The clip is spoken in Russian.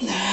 No.